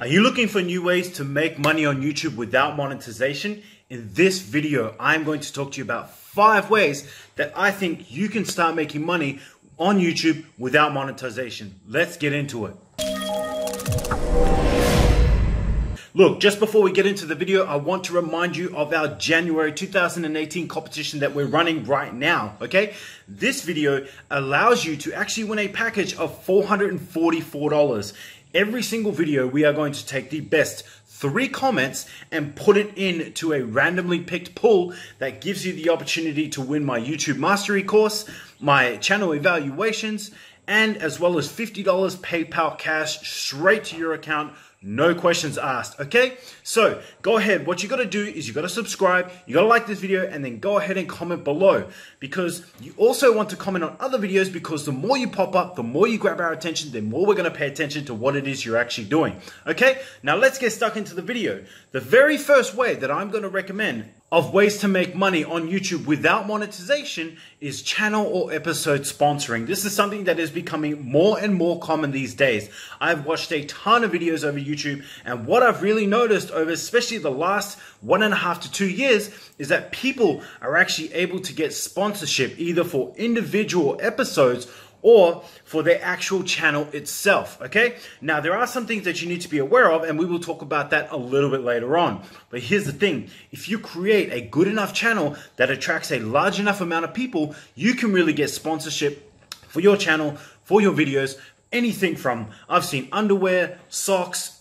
Are you looking for new ways to make money on YouTube without monetization? In this video, I'm going to talk to you about five ways that I think you can start making money on YouTube without monetization. Let's get into it. Look, just before we get into the video, I want to remind you of our January 2018 competition that we're running right now, okay? This video allows you to actually win a package of $444. Every single video, we are going to take the best three comments and put it into a randomly picked pool that gives you the opportunity to win my YouTube Mastery course, my channel evaluations, and as well as $50 PayPal cash straight to your account no questions asked, okay? So go ahead. What you got to do is you got to subscribe, you got to like this video, and then go ahead and comment below because you also want to comment on other videos because the more you pop up, the more you grab our attention, the more we're going to pay attention to what it is you're actually doing, okay? Now let's get stuck into the video. The very first way that I'm going to recommend of ways to make money on YouTube without monetization is channel or episode sponsoring. This is something that is becoming more and more common these days. I've watched a ton of videos over YouTube, and what I've really noticed over especially the last one and a half to two years is that people are actually able to get sponsorship either for individual episodes or for their actual channel itself. Okay. Now, there are some things that you need to be aware of, and we will talk about that a little bit later on. But here's the thing if you create a good enough channel that attracts a large enough amount of people, you can really get sponsorship for your channel, for your videos, anything from I've seen underwear, socks,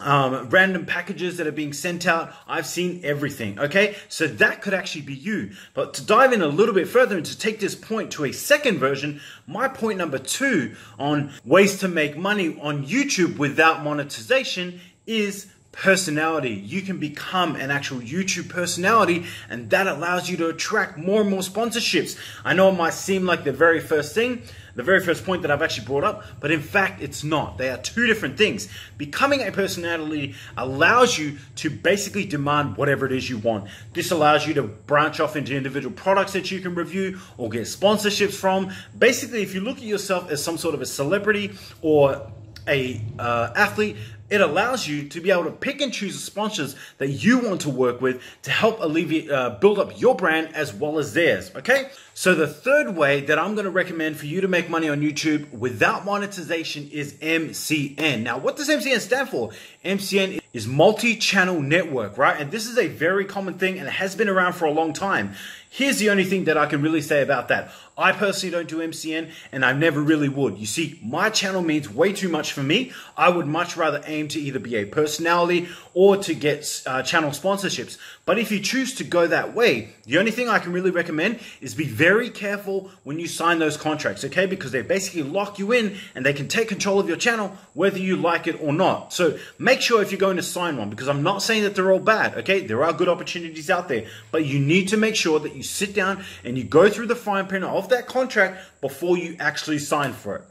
um, random packages that are being sent out. I've seen everything. Okay, so that could actually be you. But to dive in a little bit further and to take this point to a second version, my point number two on ways to make money on YouTube without monetization is personality. You can become an actual YouTube personality, and that allows you to attract more and more sponsorships. I know it might seem like the very first thing, the very first point that I've actually brought up, but in fact, it's not. They are two different things. Becoming a personality allows you to basically demand whatever it is you want. This allows you to branch off into individual products that you can review or get sponsorships from. Basically, if you look at yourself as some sort of a celebrity or a uh, athlete, it allows you to be able to pick and choose the sponsors that you want to work with to help alleviate, uh, build up your brand as well as theirs. Okay. So the third way that I'm going to recommend for you to make money on YouTube without monetization is MCN. Now, what does MCN stand for? MCN is multi-channel network, right? And this is a very common thing and it has been around for a long time. Here's the only thing that I can really say about that. I personally don't do MCN and I never really would. You see, my channel means way too much for me. I would much rather aim to either be a personality or to get uh, channel sponsorships. But if you choose to go that way, the only thing I can really recommend is be very careful when you sign those contracts, okay? Because they basically lock you in and they can take control of your channel whether you like it or not. So make sure if you're going to sign one, because I'm not saying that they're all bad, okay? There are good opportunities out there, but you need to make sure that you sit down and you go through the fine print of that contract before you actually sign for it.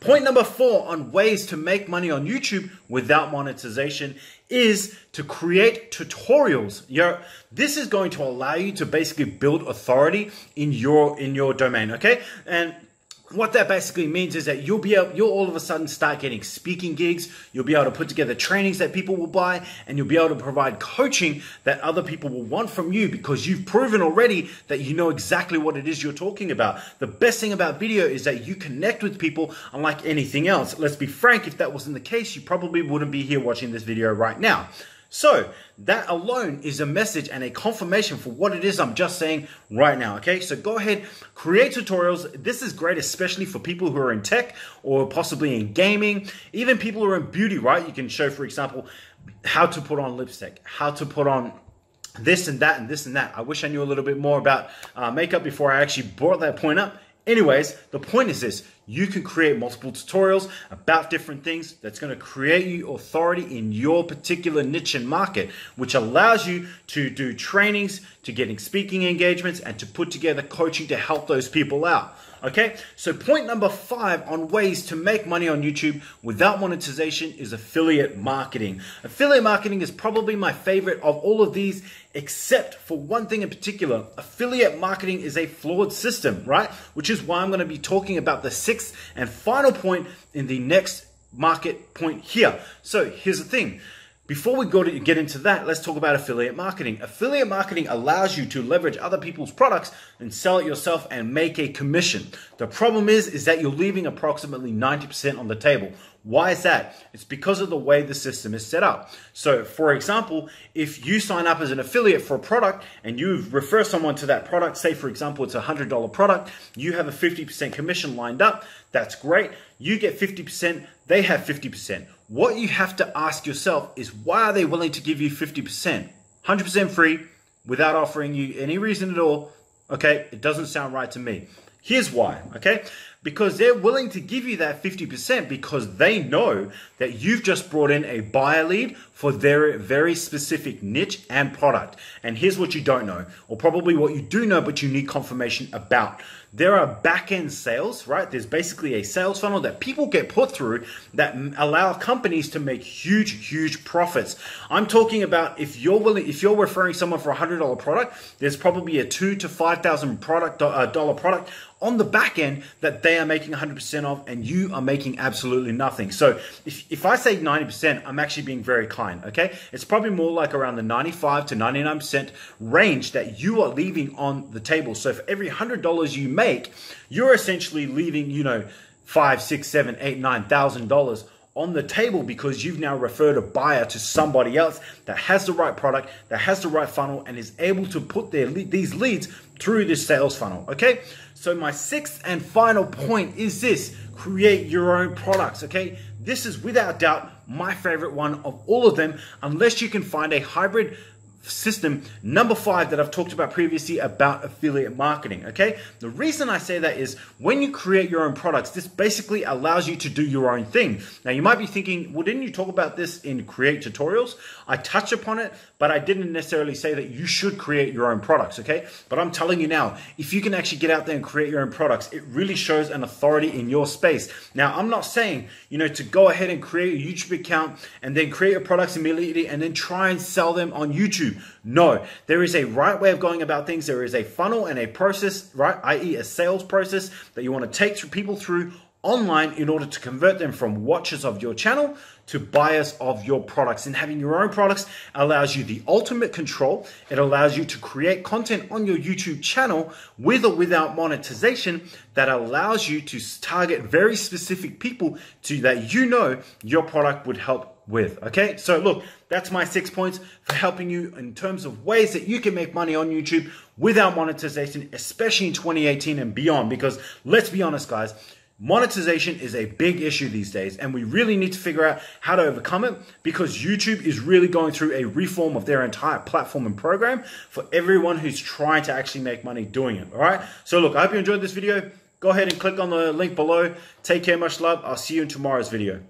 Point number four on ways to make money on YouTube without monetization is to create tutorials. You're, this is going to allow you to basically build authority in your in your domain. Okay, and what that basically means is that you'll be able, you'll all of a sudden start getting speaking gigs. You'll be able to put together trainings that people will buy, and you'll be able to provide coaching that other people will want from you because you've proven already that you know exactly what it is you're talking about. The best thing about video is that you connect with people unlike anything else. Let's be frank, if that wasn't the case, you probably wouldn't be here watching this video right now. So that alone is a message and a confirmation for what it is I'm just saying right now. Okay, so go ahead, create tutorials. This is great, especially for people who are in tech or possibly in gaming, even people who are in beauty, right? You can show, for example, how to put on lipstick, how to put on this and that and this and that. I wish I knew a little bit more about uh, makeup before I actually brought that point up. Anyways, the point is this you can create multiple tutorials about different things that's going to create you authority in your particular niche and market, which allows you to do trainings, to getting speaking engagements, and to put together coaching to help those people out. Okay, so point number five on ways to make money on YouTube without monetization is affiliate marketing. Affiliate marketing is probably my favorite of all of these, except for one thing in particular. Affiliate marketing is a flawed system, right? Which is why I'm going to be talking about the sixth and final point in the next market point here. So here's the thing. Before we go to get into that, let's talk about affiliate marketing. Affiliate marketing allows you to leverage other people's products and sell it yourself and make a commission. The problem is, is that you're leaving approximately 90% on the table. Why is that? It's because of the way the system is set up. So for example, if you sign up as an affiliate for a product and you refer someone to that product, say for example, it's a $100 product, you have a 50% commission lined up, that's great. You get 50%, they have 50%. What you have to ask yourself is why are they willing to give you 50%? 100% free without offering you any reason at all. Okay, it doesn't sound right to me. Here's why, okay? Because they're willing to give you that 50% because they know that you've just brought in a buyer lead for their very specific niche and product. And here's what you don't know, or probably what you do know, but you need confirmation about. There are back end sales, right? There's basically a sales funnel that people get put through that allow companies to make huge, huge profits. I'm talking about if you're willing, if you're referring someone for a hundred dollar product, there's probably a two to five thousand product uh, dollar product on the back end that they are making 100% of and you are making absolutely nothing. So if, if I say 90%, I'm actually being very kind, okay? It's probably more like around the 95 to 99% range that you are leaving on the table. So for every $100 you make, you're essentially leaving, you know, five, six, seven, eight, nine thousand dollars on the table because you've now referred a buyer to somebody else that has the right product, that has the right funnel, and is able to put their these leads through this sales funnel. Okay, so my sixth and final point is this: create your own products. Okay, this is without doubt my favorite one of all of them, unless you can find a hybrid system number five that I've talked about previously about affiliate marketing. Okay, the reason I say that is when you create your own products, this basically allows you to do your own thing. Now, you might be thinking, well, didn't you talk about this in create tutorials? I touch upon it, but I didn't necessarily say that you should create your own products. Okay, but I'm telling you now, if you can actually get out there and create your own products, it really shows an authority in your space. Now, I'm not saying you know to go ahead and create a YouTube account and then create your products immediately and then try and sell them on YouTube. No, there is a right way of going about things. There is a funnel and a process, right? I.e., a sales process that you want to take people through online in order to convert them from watchers of your channel to buyers of your products. And having your own products allows you the ultimate control. It allows you to create content on your YouTube channel with or without monetization that allows you to target very specific people to that you know your product would help with. Okay, so look, that's my six points for helping you in terms of ways that you can make money on YouTube without monetization, especially in 2018 and beyond. Because let's be honest, guys, monetization is a big issue these days, and we really need to figure out how to overcome it because YouTube is really going through a reform of their entire platform and program for everyone who's trying to actually make money doing it. All right, so look, I hope you enjoyed this video. Go ahead and click on the link below. Take care, much love. I'll see you in tomorrow's video.